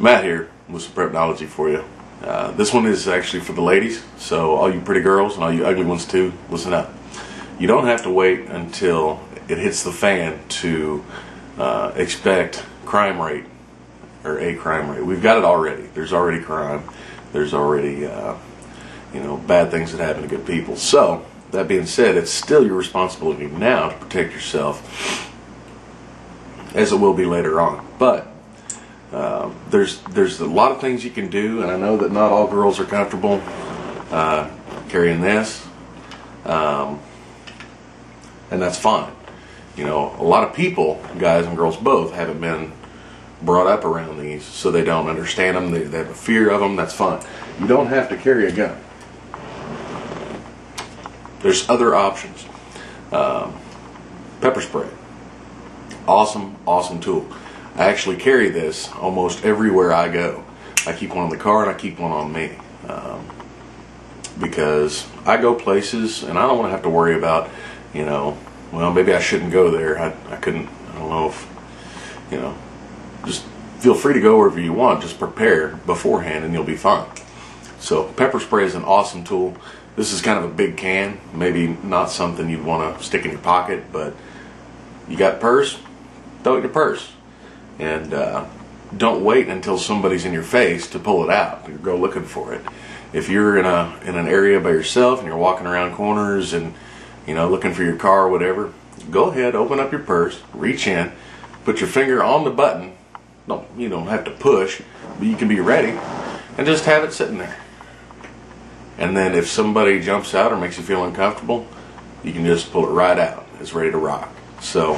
Matt here with some prepknowledge for you. Uh, this one is actually for the ladies, so all you pretty girls and all you ugly ones too, listen up. You don't have to wait until it hits the fan to uh, expect crime rate or a crime rate. We've got it already. There's already crime. There's already uh, you know bad things that happen to good people. So that being said, it's still your responsibility now to protect yourself, as it will be later on. But uh, there's there's a lot of things you can do, and I know that not all girls are comfortable uh, carrying this, um, and that's fine. You know, a lot of people, guys and girls both, haven't been brought up around these, so they don't understand them. They, they have a fear of them. That's fine. You don't have to carry a gun. There's other options. Um, pepper spray. Awesome, awesome tool. I actually carry this almost everywhere I go. I keep one in the car and I keep one on me. Um, because I go places and I don't want to have to worry about, you know, well, maybe I shouldn't go there. I, I couldn't, I don't know if, you know, just feel free to go wherever you want. Just prepare beforehand and you'll be fine. So pepper spray is an awesome tool. This is kind of a big can, maybe not something you'd want to stick in your pocket, but you got purse, throw it in your purse. And uh, don't wait until somebody's in your face to pull it out. Go looking for it. If you're in a in an area by yourself and you're walking around corners and you know looking for your car or whatever, go ahead, open up your purse, reach in, put your finger on the button. Don't you don't have to push, but you can be ready, and just have it sitting there. And then if somebody jumps out or makes you feel uncomfortable, you can just pull it right out. It's ready to rock. So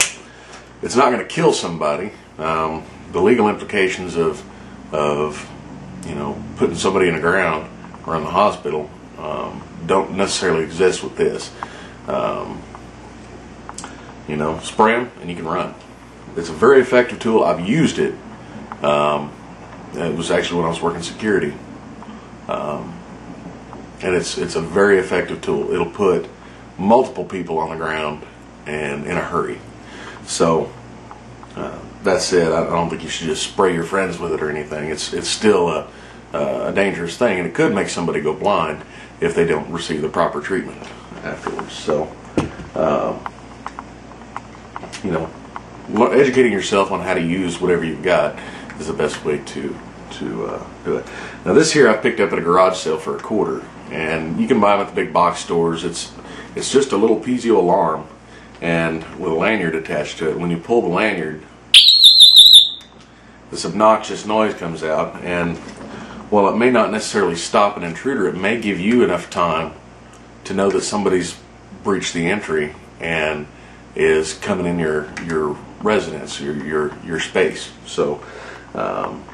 it's not going to kill somebody. Um, the legal implications of of you know putting somebody in the ground or in the hospital um, don't necessarily exist with this. Um, you know, spray them and you can run. It's a very effective tool. I've used it. Um, it was actually when I was working security. Um, and it's it's a very effective tool. It'll put multiple people on the ground and in a hurry. So that said, I don't think you should just spray your friends with it or anything. It's it's still a, a dangerous thing, and it could make somebody go blind if they don't receive the proper treatment afterwards. So, um, you know, educating yourself on how to use whatever you've got is the best way to to uh, do it. Now, this here I picked up at a garage sale for a quarter and you can buy them at the big box stores. It's it's just a little piezo alarm and with a lanyard attached to it. When you pull the lanyard, this obnoxious noise comes out and while it may not necessarily stop an intruder, it may give you enough time to know that somebody's breached the entry and is coming in your your residence, your your your space. So um,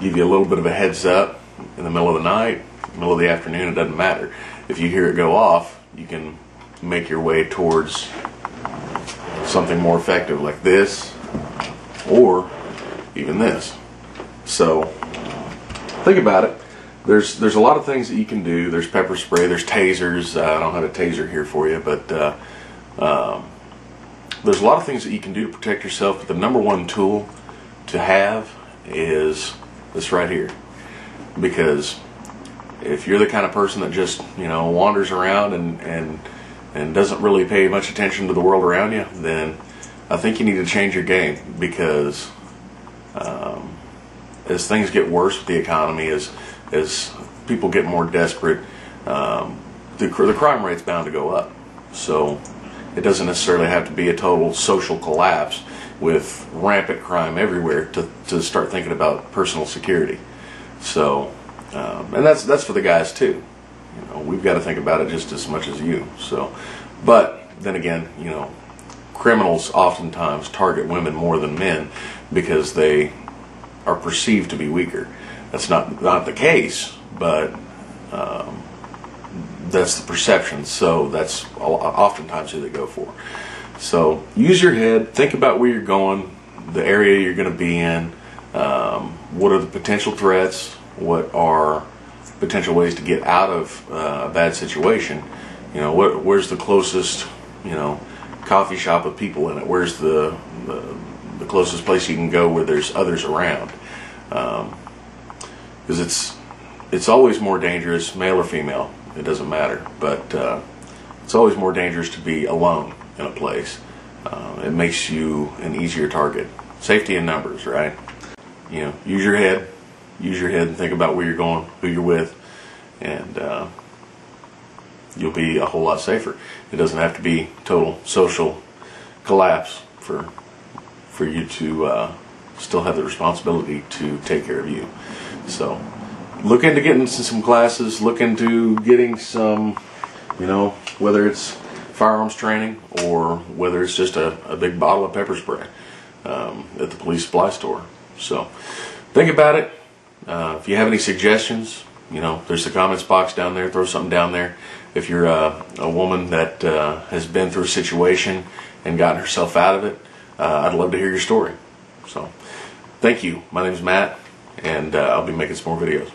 give you a little bit of a heads up in the middle of the night middle of the afternoon, it doesn't matter. If you hear it go off, you can make your way towards something more effective like this or even this. So think about it. There's there's a lot of things that you can do. There's pepper spray. There's tasers. Uh, I don't have a taser here for you, but uh, um, there's a lot of things that you can do to protect yourself. But the number one tool to have is this right here, because if you're the kind of person that just you know wanders around and and and doesn't really pay much attention to the world around you, then I think you need to change your game because as things get worse with the economy, as as people get more desperate, um, the the crime rate's bound to go up. So it doesn't necessarily have to be a total social collapse with rampant crime everywhere to, to start thinking about personal security. So um, and that's that's for the guys too. You know, we've got to think about it just as much as you. So, but then again, you know, criminals oftentimes target women more than men because they are perceived to be weaker. That's not not the case, but um, that's the perception. So that's oftentimes who they go for. So use your head. Think about where you're going, the area you're going to be in. Um, what are the potential threats? what are potential ways to get out of uh, a bad situation. You know, what, where's the closest, you know, coffee shop with people in it? Where's the, the, the closest place you can go where there's others around? Um, because it's it's always more dangerous, male or female. It doesn't matter, but uh, it's always more dangerous to be alone in a place. Uh, it makes you an easier target. Safety in numbers, right? You know, use your head, use your head, and think about where you're going, who you're with, and uh, you'll be a whole lot safer. It doesn't have to be total social collapse for for you to uh, still have the responsibility to take care of you. So look into getting some classes. Look into getting some, you know, whether it's firearms training or whether it's just a, a big bottle of pepper spray um, at the police supply store. So think about it. Uh, if you have any suggestions, you know, there's the comments box down there. Throw something down there. If you're uh, a woman that uh, has been through a situation and gotten herself out of it, I'd love to hear your story. So, thank you. My name is Matt, and uh, I'll be making some more videos.